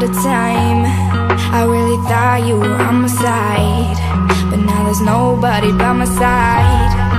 out of time. I really thought you were on my side, but now there's nobody by my side.